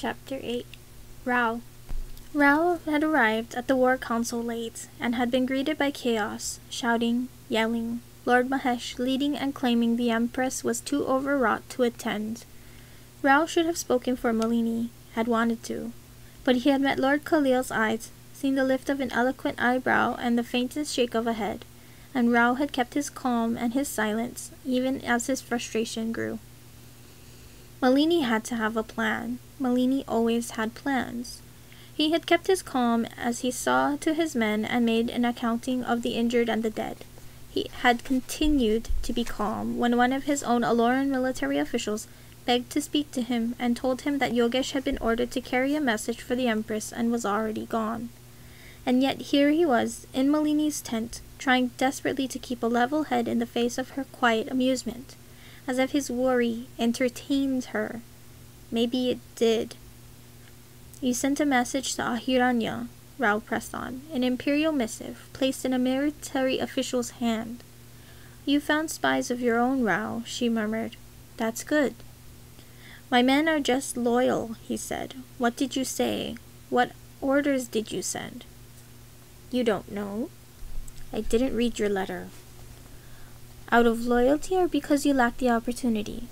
Chapter 8 Rao Rao had arrived at the war council late and had been greeted by chaos, shouting, yelling, Lord Mahesh leading and claiming the Empress was too overwrought to attend. Rao should have spoken for Malini, had wanted to, but he had met Lord Khalil's eyes, seen the lift of an eloquent eyebrow and the faintest shake of a head, and Rao had kept his calm and his silence, even as his frustration grew. Malini had to have a plan. Malini always had plans. He had kept his calm as he saw to his men and made an accounting of the injured and the dead. He had continued to be calm when one of his own Aloran military officials begged to speak to him and told him that Yogesh had been ordered to carry a message for the Empress and was already gone. And yet here he was, in Malini's tent, trying desperately to keep a level head in the face of her quiet amusement, as if his worry entertained her. Maybe it did. You sent a message to Ahiranya, Rao pressed on, an imperial missive placed in a military official's hand. You found spies of your own, Rao, she murmured. That's good. My men are just loyal, he said. What did you say? What orders did you send? You don't know? I didn't read your letter. Out of loyalty or because you lacked the opportunity?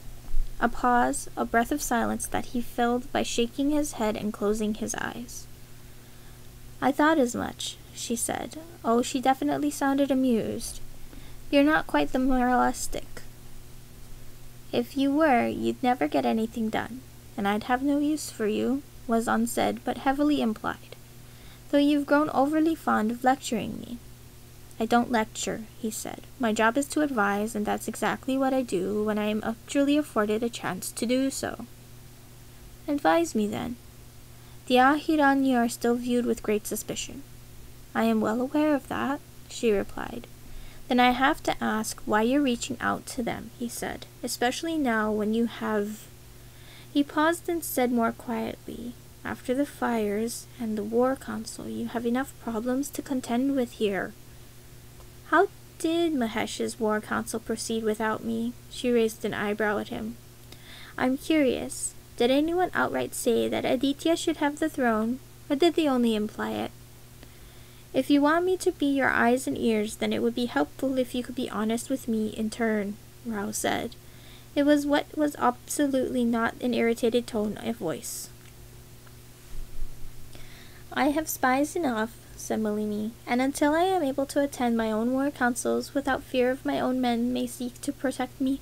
A pause, a breath of silence that he filled by shaking his head and closing his eyes. I thought as much, she said. Oh, she definitely sounded amused. You're not quite the moralistic. If you were, you'd never get anything done, and I'd have no use for you, was unsaid but heavily implied, though you've grown overly fond of lecturing me. I don't lecture, he said. My job is to advise, and that's exactly what I do when I am actually afforded a chance to do so. Advise me, then. The Ahirani are still viewed with great suspicion. I am well aware of that, she replied. Then I have to ask why you're reaching out to them, he said, especially now when you have. He paused and said more quietly, After the fires and the war council, you have enough problems to contend with here. How did Mahesh's war council proceed without me? She raised an eyebrow at him. I'm curious. Did anyone outright say that Aditya should have the throne, or did they only imply it? If you want me to be your eyes and ears, then it would be helpful if you could be honest with me in turn, Rao said. It was what was absolutely not an irritated tone of voice. I have spies enough, said Malini, and until I am able to attend my own war councils without fear of my own men may seek to protect me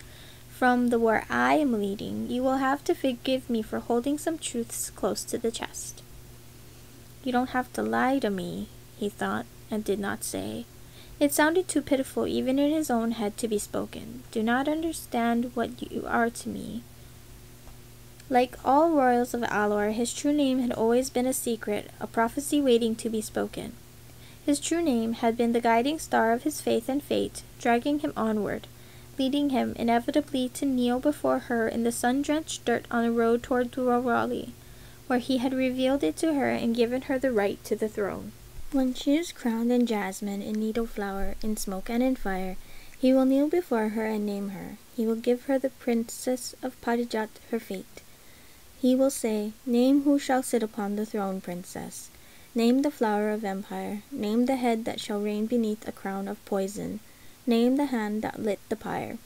from the war I am leading, you will have to forgive me for holding some truths close to the chest. You don't have to lie to me, he thought, and did not say. It sounded too pitiful even in his own head to be spoken. Do not understand what you are to me. Like all royals of Alor, his true name had always been a secret, a prophecy waiting to be spoken. His true name had been the guiding star of his faith and fate, dragging him onward, leading him inevitably to kneel before her in the sun-drenched dirt on the road toward Dwarali, where he had revealed it to her and given her the right to the throne. When she is crowned in jasmine, in needle flower, in smoke and in fire, he will kneel before her and name her. He will give her the princess of Parijat her fate. He will say, Name who shall sit upon the throne, princess. Name the flower of empire. Name the head that shall reign beneath a crown of poison. Name the hand that lit the pyre.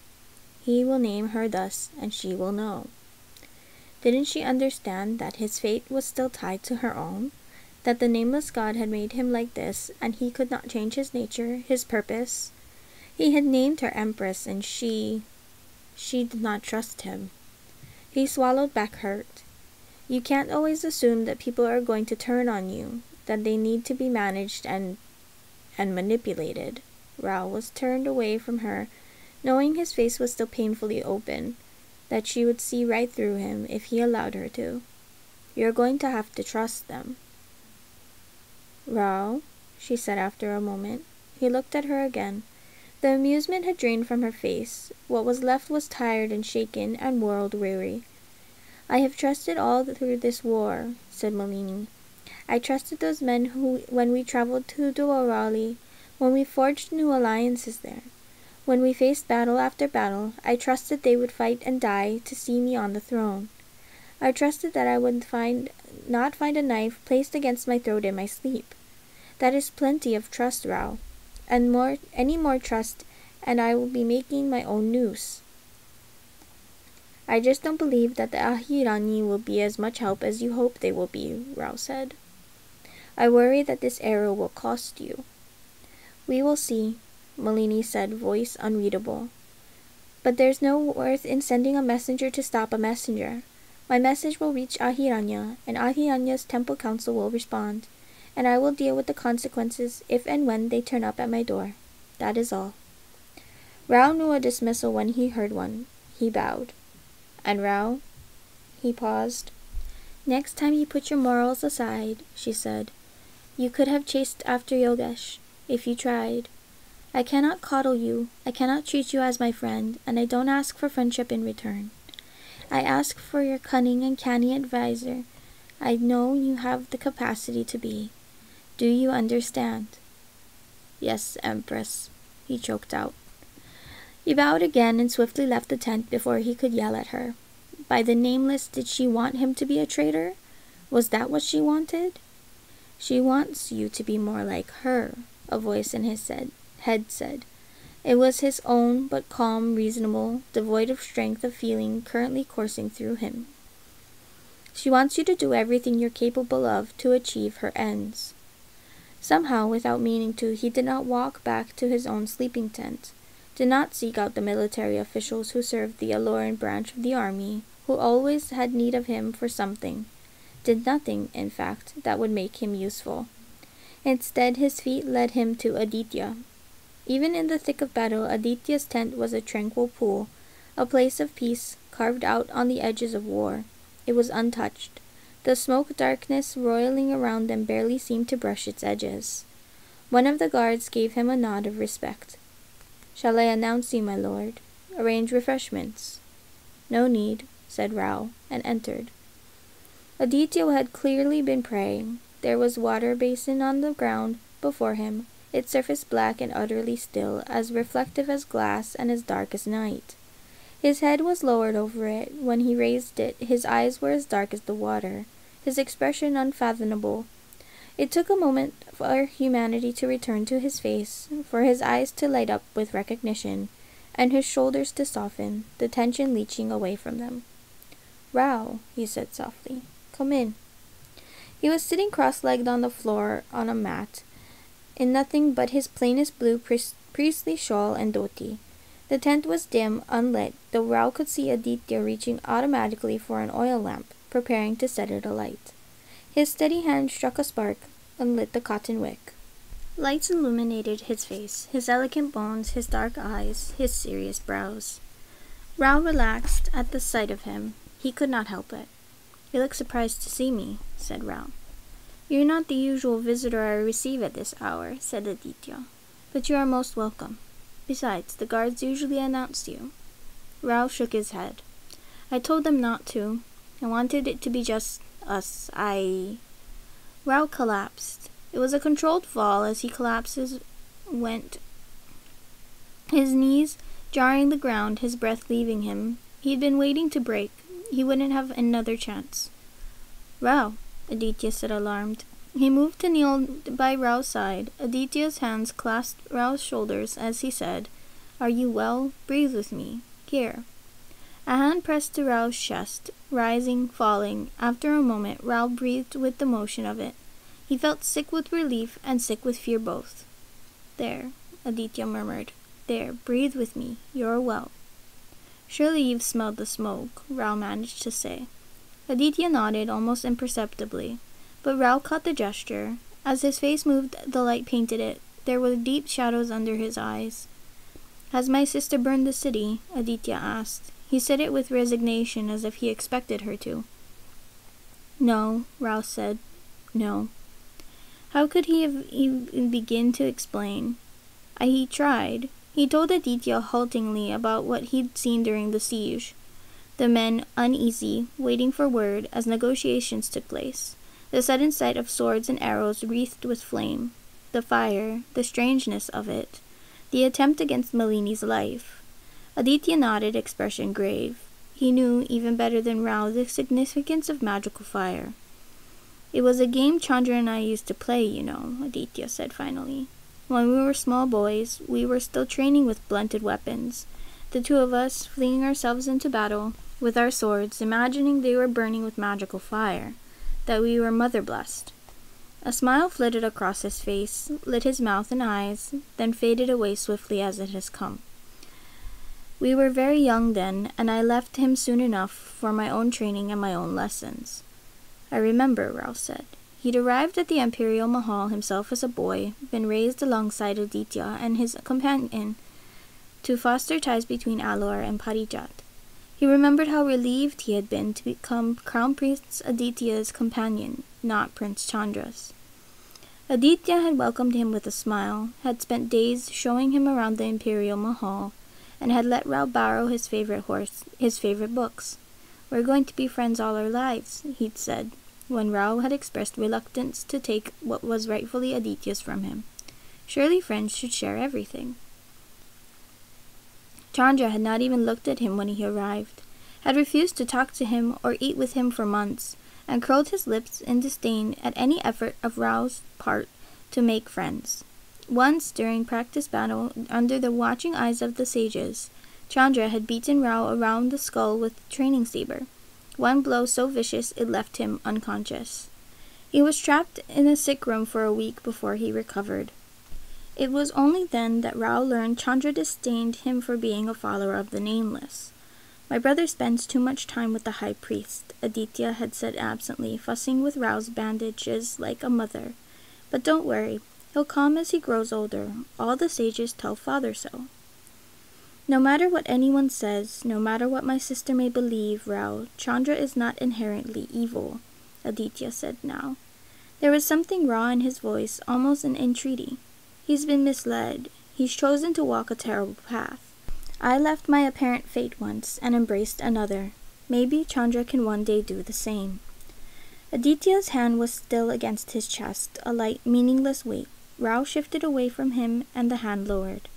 He will name her thus, and she will know. Didn't she understand that his fate was still tied to her own? That the nameless God had made him like this, and he could not change his nature, his purpose? He had named her Empress, and she. she did not trust him. He swallowed back hurt. You can't always assume that people are going to turn on you, that they need to be managed and and manipulated. Rao was turned away from her, knowing his face was still painfully open, that she would see right through him if he allowed her to. You're going to have to trust them. Rao, she said after a moment. He looked at her again. The amusement had drained from her face. What was left was tired and shaken and world weary. I have trusted all through this war, said Malini. I trusted those men who, when we traveled to Dwarali, when we forged new alliances there, when we faced battle after battle, I trusted they would fight and die to see me on the throne. I trusted that I would find not find a knife placed against my throat in my sleep. That is plenty of trust, Rao. And more any more trust and I will be making my own noose. I just don't believe that the Ahirani will be as much help as you hope they will be, Rao said. I worry that this arrow will cost you. We will see, Malini said, voice unreadable. But there's no worth in sending a messenger to stop a messenger. My message will reach Ahiranya, and Ahiranya's temple council will respond, and I will deal with the consequences if and when they turn up at my door. That is all. Rao knew a dismissal when he heard one. He bowed. And Rao? He paused. Next time you put your morals aside, she said. You could have chased after Yogesh, if you tried. I cannot coddle you, I cannot treat you as my friend, and I don't ask for friendship in return. I ask for your cunning and canny adviser. I know you have the capacity to be. Do you understand? Yes, Empress, he choked out. He bowed again and swiftly left the tent before he could yell at her. By the nameless, did she want him to be a traitor? Was that what she wanted? She wants you to be more like her, a voice in his said, head said. It was his own, but calm, reasonable, devoid of strength of feeling currently coursing through him. She wants you to do everything you're capable of to achieve her ends. Somehow, without meaning to, he did not walk back to his own sleeping tent, did not seek out the military officials who served the Aloran branch of the army, who always had need of him for something, did nothing, in fact, that would make him useful. Instead, his feet led him to Aditya, even in the thick of battle, Aditya's tent was a tranquil pool, a place of peace carved out on the edges of war. It was untouched. The smoke darkness roiling around them barely seemed to brush its edges. One of the guards gave him a nod of respect. Shall I announce you, my lord? Arrange refreshments. No need, said Rao, and entered. Aditya had clearly been praying. There was water basin on the ground before him, its surface black and utterly still, as reflective as glass and as dark as night. His head was lowered over it. When he raised it, his eyes were as dark as the water, his expression unfathomable. It took a moment for humanity to return to his face, for his eyes to light up with recognition, and his shoulders to soften, the tension leaching away from them. Rao, he said softly, come in. He was sitting cross legged on the floor on a mat, in nothing but his plainest blue priestly shawl and dhoti. The tent was dim, unlit, though Rao could see Aditya reaching automatically for an oil lamp, preparing to set it alight. His steady hand struck a spark and lit the cotton wick. Lights illuminated his face, his elegant bones, his dark eyes, his serious brows. Rao relaxed at the sight of him. He could not help it. You look surprised to see me, said Rao. You're not the usual visitor I receive at this hour, said Aditya, but you are most welcome. Besides, the guards usually announce you. Rao shook his head. I told them not to. I wanted it to be just us. I. Rao collapsed. It was a controlled fall as he collapses went his knees jarring the ground, his breath leaving him. He'd been waiting to break. He wouldn't have another chance. Rao, Aditya said alarmed. He moved to kneel by Rao's side. Aditya's hands clasped Rao's shoulders as he said, Are you well? Breathe with me. Here. A hand pressed to Rao's chest, rising, falling. After a moment, Rao breathed with the motion of it. He felt sick with relief and sick with fear both. There, Aditya murmured. There, breathe with me. You're well. Surely you've smelled the smoke, Rao managed to say. Aditya nodded almost imperceptibly, but Rao caught the gesture. As his face moved, the light painted it. There were deep shadows under his eyes. Has my sister burned the city? Aditya asked. He said it with resignation, as if he expected her to. No, Rao said. No. How could he even begin to explain? I, he tried. He told Aditya haltingly about what he'd seen during the siege the men uneasy, waiting for word as negotiations took place, the sudden sight of swords and arrows wreathed with flame, the fire, the strangeness of it, the attempt against Malini's life. Aditya nodded, expression grave. He knew, even better than Rao, the significance of magical fire. It was a game Chandra and I used to play, you know, Aditya said finally. When we were small boys, we were still training with blunted weapons, the two of us flinging ourselves into battle with our swords, imagining they were burning with magical fire, that we were mother blessed. A smile flitted across his face, lit his mouth and eyes, then faded away swiftly as it has come. We were very young then, and I left him soon enough for my own training and my own lessons. I remember, Rao said. He'd arrived at the Imperial Mahal himself as a boy, been raised alongside Aditya and his companion to foster ties between Alor and Parijat. He remembered how relieved he had been to become Crown Prince Aditya's companion, not Prince Chandra's. Aditya had welcomed him with a smile, had spent days showing him around the Imperial Mahal, and had let Rao borrow his favorite horse, his favorite books. We're going to be friends all our lives, he'd said, when Rao had expressed reluctance to take what was rightfully Aditya's from him. Surely friends should share everything. Chandra had not even looked at him when he arrived, had refused to talk to him or eat with him for months, and curled his lips in disdain at any effort of Rao's part to make friends. Once, during practice battle, under the watching eyes of the sages, Chandra had beaten Rao around the skull with a training saber, one blow so vicious it left him unconscious. He was trapped in a sick room for a week before he recovered. It was only then that Rao learned Chandra disdained him for being a follower of the Nameless. My brother spends too much time with the high priest, Aditya had said absently, fussing with Rao's bandages like a mother. But don't worry, He'll calm as he grows older. All the sages tell father so. No matter what anyone says, no matter what my sister may believe, Rao, Chandra is not inherently evil, Aditya said now. There was something raw in his voice, almost an entreaty. He's been misled. He's chosen to walk a terrible path. I left my apparent fate once and embraced another. Maybe Chandra can one day do the same. Aditya's hand was still against his chest, a light, meaningless weight. Rao shifted away from him and the hand lowered.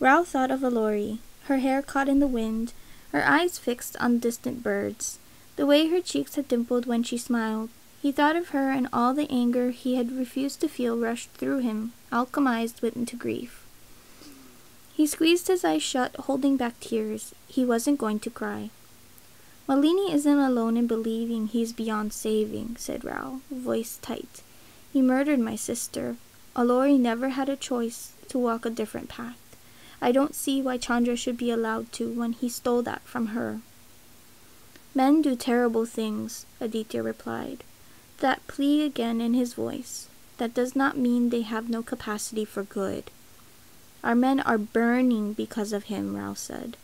Rao thought of Alori, her hair caught in the wind, her eyes fixed on distant birds, the way her cheeks had dimpled when she smiled. He thought of her and all the anger he had refused to feel rushed through him, alchemized into grief. He squeezed his eyes shut, holding back tears. He wasn't going to cry. Malini isn't alone in believing he's beyond saving, said Rao, voice tight. He murdered my sister, Alori never had a choice to walk a different path. I don't see why Chandra should be allowed to when he stole that from her. Men do terrible things, Aditya replied, that plea again in his voice. That does not mean they have no capacity for good. Our men are burning because of him, Rao said.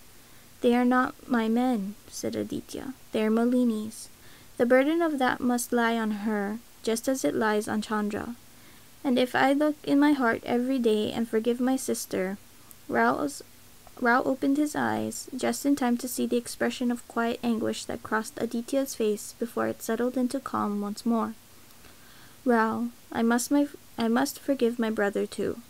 They are not my men, said Aditya. They are Malini's. The burden of that must lie on her, just as it lies on Chandra. And if I look in my heart every day and forgive my sister, Rao's, Rao opened his eyes just in time to see the expression of quiet anguish that crossed Aditya's face before it settled into calm once more. Rao, I must my I must forgive my brother too.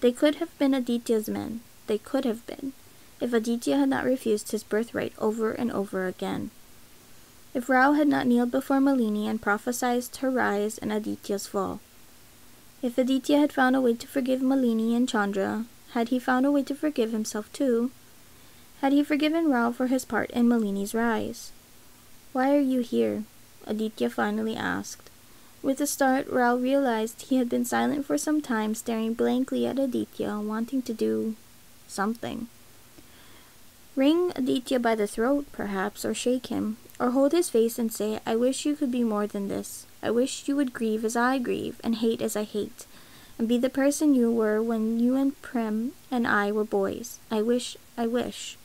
They could have been Aditya's men. They could have been, if Aditya had not refused his birthright over and over again. If Rao had not kneeled before Malini and prophesied her rise and Aditya's fall. If Aditya had found a way to forgive Malini and Chandra, had he found a way to forgive himself too? Had he forgiven Rao for his part in Malini's rise? Why are you here? Aditya finally asked. With a start, Rao realized he had been silent for some time, staring blankly at Aditya, wanting to do something. Wring Aditya by the throat, perhaps, or shake him, or hold his face and say, I wish you could be more than this. I wish you would grieve as I grieve, and hate as I hate, and be the person you were when you and Prem and I were boys. I wish, I wish.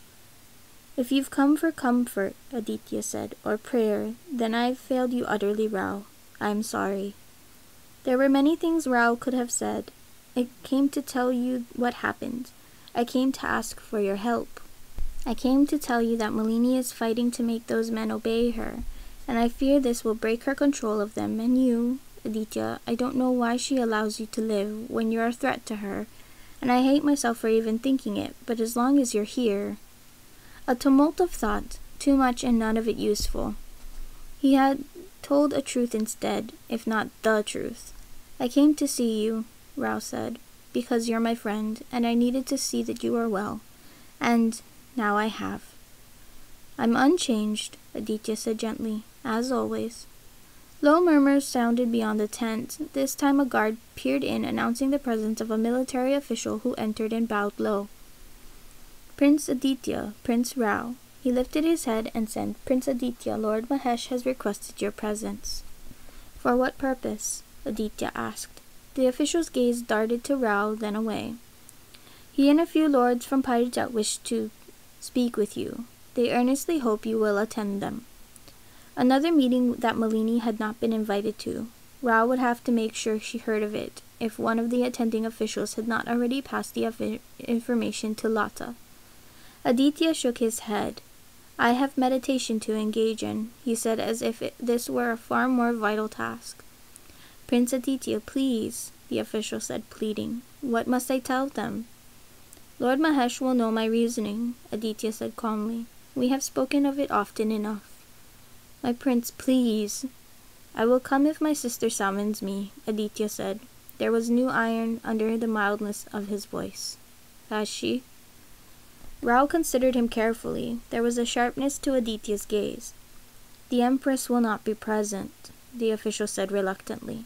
If you've come for comfort, Aditya said, or prayer, then I've failed you utterly, Rao. I'm sorry. There were many things Rao could have said. I came to tell you what happened. I came to ask for your help. I came to tell you that Malini is fighting to make those men obey her, and I fear this will break her control of them and you, Aditya. I don't know why she allows you to live when you're a threat to her, and I hate myself for even thinking it, but as long as you're here. A tumult of thought, too much and none of it useful. He had told a truth instead, if not the truth. I came to see you, Rao said, because you're my friend, and I needed to see that you are well. And now I have. I'm unchanged, Aditya said gently, as always. Low murmurs sounded beyond the tent. This time a guard peered in, announcing the presence of a military official who entered and bowed low. Prince Aditya, Prince Rao. He lifted his head and said, Prince Aditya, Lord Mahesh has requested your presence. For what purpose? Aditya asked. The official's gaze darted to Rao, then away. He and a few lords from Parijat wished to speak with you. They earnestly hope you will attend them. Another meeting that Malini had not been invited to. Rao would have to make sure she heard of it if one of the attending officials had not already passed the information to Lata. Aditya shook his head. I have meditation to engage in, he said as if it, this were a far more vital task. Prince Aditya, please, the official said, pleading. What must I tell them? Lord Mahesh will know my reasoning, Aditya said calmly. We have spoken of it often enough. My prince, please. I will come if my sister summons me, Aditya said. There was new iron under the mildness of his voice. Has she? Rao considered him carefully. There was a sharpness to Aditya's gaze. The Empress will not be present, the official said reluctantly.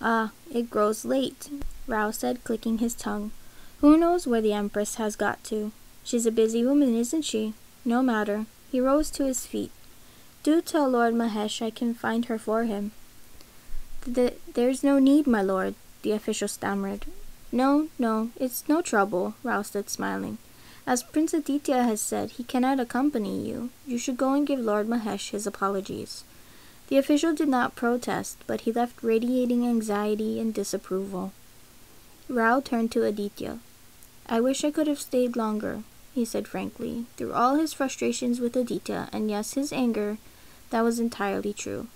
Ah, it grows late, Rao said, clicking his tongue. Who knows where the Empress has got to? She's a busy woman, isn't she? No matter. He rose to his feet. Do tell Lord Mahesh I can find her for him. The, there's no need, my lord, the official stammered. No, no, it's no trouble, Rao said, smiling. As Prince Aditya has said, he cannot accompany you. You should go and give Lord Mahesh his apologies. The official did not protest, but he left radiating anxiety and disapproval. Rao turned to Aditya. I wish I could have stayed longer, he said frankly. Through all his frustrations with Aditya, and yes, his anger, that was entirely true.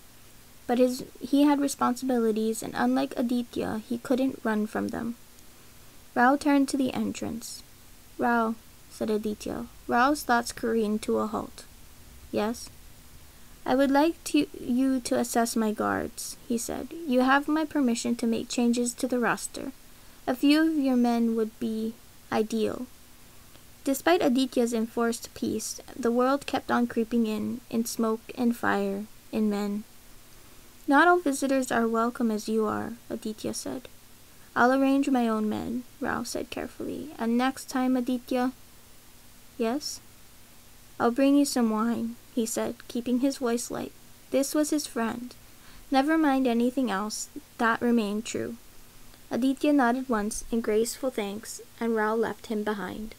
But his, he had responsibilities, and unlike Aditya, he couldn't run from them. Rao turned to the entrance. Rao, said Aditya. Rao's thoughts careened to a halt. Yes? I would like to, you to assess my guards, he said. You have my permission to make changes to the roster. A few of your men would be ideal. Despite Aditya's enforced peace, the world kept on creeping in, in smoke and fire, in men. Not all visitors are welcome as you are, Aditya said. I'll arrange my own men, Rao said carefully. And next time, Aditya... Yes? I'll bring you some wine, he said, keeping his voice light. This was his friend. Never mind anything else, that remained true. Aditya nodded once in graceful thanks, and Rao left him behind.